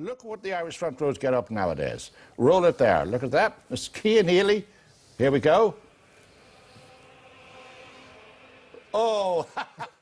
Look what the Irish front rows get up nowadays. Roll it there. Look at that. It's Cian Healy. Here we go. Oh,